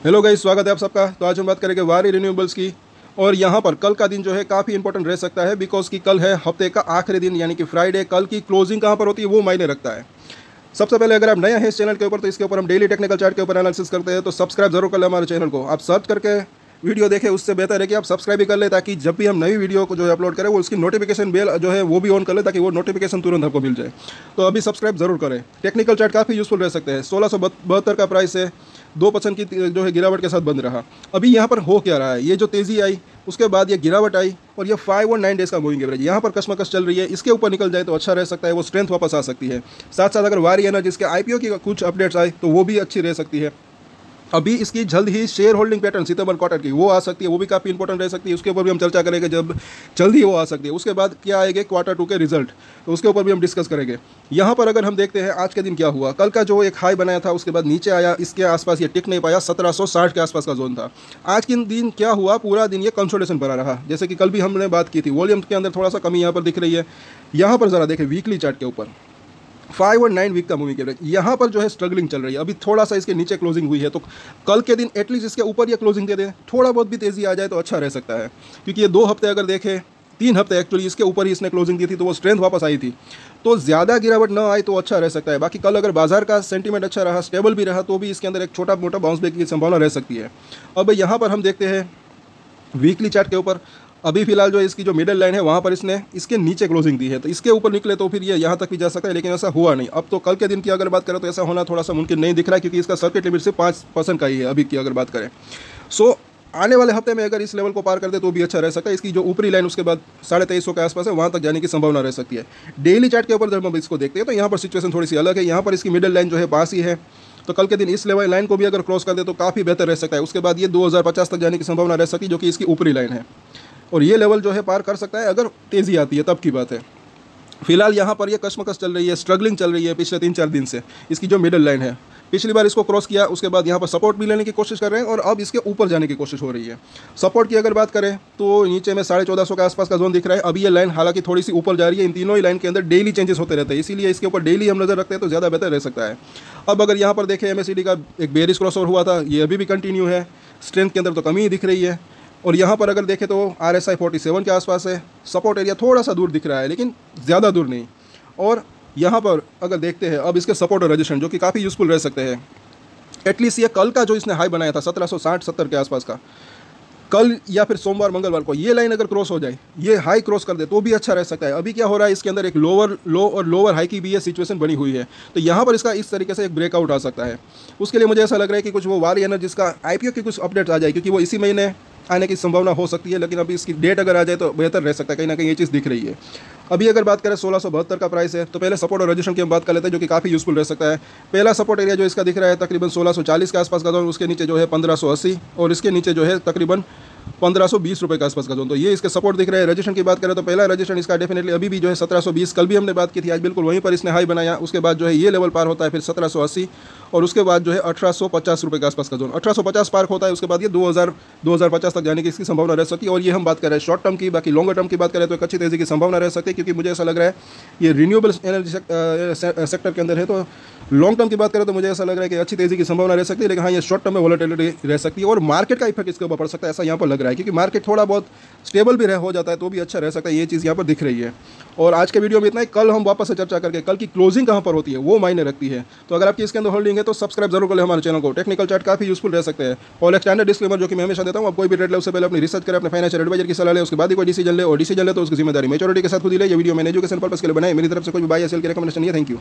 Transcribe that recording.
Hello guys स्वागत है आप सबका। तो आज हम बात करेंगे वारी रिन्यूएबल्स की। और यहाँ पर कल का दिन जो है काफ़ी इंपॉर्टेंट रह सकता है बिकॉज़ कि कल है हफ़्ते का आखिरी दिन, यानी कि फ्राइडे कल की क्लोजिंग कहाँ पर होती है वो मायने रखता है। सबसे पहले अगर आप नए हैं इस चैनल के ऊपर तो इसके ऊपर हम डेली टेक्निकल चार्ट के ऊपर एनालिसिस करते हैं तो सब्सक्राइब ज़रूर कर लें हमारे चैनल को। आप सर्च करके वीडियो देखें, उससे बेहतर है कि आप सब्सक्राइब भी कर ले, ताकि जब भी हम नई वीडियो को जो है अपलोड करें, वो उसकी नोटिफिकेशन बेल जो है वो भी ऑन कर ले, ताकि वो नोटिफिकेशन तुरंत आपको मिल जाए। तो अभी सब्सक्राइब ज़रूर करें। टेक्निकल चार्ट काफ़ी यूजफुल रह सकते हैं। सोलह का प्राइस है। दो परसेंट की जो है गिरावट के साथ बंद रहा। अभी यहाँ पर हो क्या रहा है? ये जो तेज़ी आई, उसके बाद ये गिरावट आई और ये फाइव और नाइन डेज़ का मूविंग एवरेज यहाँ पर कसमकस चल रही है, इसके ऊपर निकल जाए तो अच्छा रह सकता है, वो स्ट्रेंथ वापस आ सकती है। साथ साथ अगर वारी एनर्जी इसके आई की कुछ अपडेट्स आए तो वो भी अच्छी रह सकती है। अभी इसकी जल्द ही शेयर होल्डिंग पैटर्न सितंबर क्वार्टर की वो आ सकती है, वो भी काफ़ी इंपॉर्टेंट रह सकती है। उसके ऊपर भी हम चर्चा करेंगे जब जल्द ही वो आ सकती है। उसके बाद क्या आएँगे क्वार्टर टू के रिज़ल्ट तो उसके ऊपर भी हम डिस्कस करेंगे। यहाँ पर अगर हम देखते हैं, आज के दिन क्या हुआ? कल का जो एक हाई बनाया था, उसके बाद नीचे आया, इसके आसपास ये टिक नहीं पाया, सत्रह सौ साठ के आसपास का जोन था। आज के दिन क्या हुआ? पूरा दिन ये कंसोलेशन बना रहा। जैसे कि कल भी हमने बात की थी वॉल्यूम के अंदर थोड़ा सा कमी यहाँ पर दिख रही है। यहाँ पर ज़रा देखें वीकली चार्ट के ऊपर। फाइव और नाइन वीक का मूविंग एवरेज यहाँ पर जो है स्ट्रगलिंग चल रही है। अभी थोड़ा सा इसके नीचे क्लोजिंग हुई है तो कल के दिन एटलीस्ट इसके ऊपर ये क्लोजिंग दे दें। थोड़ा बहुत भी तेज़ी आ जाए तो अच्छा रह सकता है। क्योंकि ये दो हफ़्ते अगर देखें, तीन हफ़्ते एक्चुअली इसके ऊपर ही इसने क्लोजिंग दी थी तो वो स्ट्रेंथ वापस आई थी। तो ज़्यादा गिरावट ना आई तो अच्छा रह सकता है। बाकी कल अगर बाज़ार का सेंटीमेंट अच्छा रहा स्टेबल भी रहा तो भी इसके अंदर एक छोटा मोटा बाउंस बैक की संभावना रह सकती है। अब यहाँ पर हम देखते हैं वीकली चार्ट के ऊपर अभी फ़िलहाल जो इसकी जो मिडल लाइन है, वहाँ पर इसने इसके नीचे क्लोजिंग दी है। तो इसके ऊपर निकले तो फिर ये यहाँ तक भी जा सकता है, लेकिन ऐसा हुआ नहीं। अब तो कल के दिन की अगर बात करें तो ऐसा होना थोड़ा सा मुमकिन नहीं दिख रहा है, क्योंकि इसका सर्किट लिमिट से पाँच परसेंट का ही है अभी की अगर बात करें। सो आने वाले हफ़्ते में अगर इस लेवल को पार कर दे तो भी अच्छा रह सकता है। इसकी जो ऊपरी लाइन उसके बाद साढ़े तेईस सौ के आसपास है, वहाँ तक जाने की संभावना रह सकती है। डेली चार्ट के ऊपर जब हम इसको देखते हैं तो यहाँ पर सिचुएशन थोड़ी सी अलग है। यहाँ पर इसकी मिडिल लाइन जो है पास ही है। तो कल के दिन इस लेवल लाइन को भी अगर क्रॉस कर दे तो काफ़ी बेहतर रह सकता है। उसके बाद ये 2050 तक जाने की संभावना रह सकती है, जो कि इसकी ऊपरी लाइन है। और ये लेवल जो है पार कर सकता है, अगर तेज़ी आती है, तब की बात है। फ़िलहाल यहाँ पर ये कशमकश चल रही है स्ट्रगलिंग चल रही है पिछले तीन चार दिन से। इसकी जो मिडल लाइन है, पिछली बार इसको क्रॉस किया, उसके बाद यहाँ पर सपोर्ट भी लेने की कोशिश कर रहे हैं और अब इसके ऊपर जाने की कोशिश हो रही है। सपोर्ट की अगर बात करें तो नीचे में साढ़े चौदह सौ के आसपास का जोन दिख रहा है। अभी ये लाइन हालाँकि थोड़ी सी ऊपर जा रही है, इन तीनों ही लाइन के अंदर डेली चेंजेस होते रहते हैं। इसीलिए इसके ऊपर डेली हम नज़र रखते हैं तो ज़्यादा बेहतर रह सकता है। अब अगर यहाँ पर देखें एमएससीडी का एक बेरिस क्रॉस हुआ था, ये अभी भी कंटिन्यू है। स्ट्रेंथ के अंदर तो कमी ही दिख रही है। और यहाँ पर अगर देखें तो R S I forty seven के आसपास है। सपोर्ट एरिया थोड़ा सा दूर दिख रहा है, लेकिन ज़्यादा दूर नहीं। और यहाँ पर अगर देखते हैं, अब इसके सपोर्ट और रजिस्ट्रेशन जो कि काफ़ी यूज़फुल रह सकते हैं। एटलीस्ट ये कल का जो इसने हाई बनाया था, सत्रह सौ साठ, सत्तर के आसपास का, कल या फिर सोमवार, मंगलवार को ये लाइन अगर क्रॉस हो जाए, ये हाई क्रॉस कर दे तो भी अच्छा रह सकता है। अभी क्या हो रहा है, इसके अंदर एक लोअर लो और लोअर हाई की भी ये सिचुएशन बनी हुई है। तो यहाँ पर इसका इस तरीके से एक ब्रेकआउट आ सकता है। उसके लिए मुझे ऐसा लग रहा है कि कुछ वो वारी एनर्जी जिसका आई की कुछ अपडेट्स आ जाए, क्योंकि वो इसी महीने आने की संभावना हो सकती है, लेकिन अभी इसकी डेट अगर आ जाए तो बेहतर रह सकता है। कहीं ना कहीं ये चीज़ दिख रही है। अभी अगर बात करें सोलह का प्राइस है तो पहले सपोर्ट और रजिस्ट्रेशन की हम बात कर लेते हैं, जो कि काफ़ी यूजफुल रह सकता है। पहला सपोर्ट एरिया जो इसका दिख रहा है, तकरीबन 1640 के आसपास का जोन उसके नीचे जो है 1580 और इसके नीचे जो है तकरीबन पंद्रह सौ बीस रुपये के आसपास का जोन तो ये इसके सपोर्ट दिख रहे हैं। रजिस्ट्रेशन की बात करें तो पहला रजिस्ट्रेशन इसका डेफिनेटली अभी भी जो है सत्रह सौ बीस, कल भी हमने बात की थी, आज बिल्कुल वहीं पर इसने हाई बनाया। उसके बाद जो है ये लेवल पार होता है, फिर सत्रह सौ अस्सी और उसके बाद जो है अठारह सौ पचास रुपये के आसपास का जोन अठारह सौ पचास पार्क होता है, उसके बाद ये दो हज़ार दो हज़ार पचास तक जाने की इसकी संभावना रह सकती है और ये हम बात करें शॉर्ट टर्म की। बाकी लॉन्गर टर्म की बात करें तो एक अच्छी तेज़ी की संभावना रह सकती है, क्योंकि मुझे ऐसा लग रहा है ये रिन्यूएबल एनर्जी सेक्टर के अंदर है तो लॉन्ग टर्म की बात करें तो मुझे ऐसा लग रहा है कि अच्छी तेज़ी की संभावना रह सकती है, लेकिन हाँ ये शॉर्ट टर्म में वॉलेटिलिटी रह सकती है और मार्केट का इफ़ेक्ट इसके ऊपर पड़ सकता है, ऐसा यहाँ पर लग रहा है, क्योंकि मार्केट थोड़ा बहुत स्टेबल भी रह, हो जाता है तो भी अच्छा रह सकता है, ये चीज़ यहाँ पर दिख रही है। और आज के वीडियो में इतना ही, कल हम वापस से चर्चा करके, कल की क्लोजिंग कहाँ पर होती है, वो मायने रखती है। तो अगर आपकी इसके अंदर होल्डिंग है तो सब्सक्राइब ज़रूर करें हमारे चैनल को। टेक्निकल चार्ट काफ़ी यूजफुल रह सकते हैं। और एक स्टैंडर्ड डिस्क्लेमर जो कि मैं हमेशा देता हूँ, आप कोई भी रेट ले, उससे पहले अपनी रिसर्च करें, अपने फाइनेंशियल एडवाइजर की सलाह ले, उसके बाद ही कोई डिसीज़न ले, और डिसीज़न ले तो उसकी ज़िम्मेदारी मेचोरिटी के साथ खुद ले वीडियो मैंने एजुकेशन पर्पस के लिए बनाए मेरी तरफ़ से कोई बाई सेल की रिकमेंडेशन है थैंक यू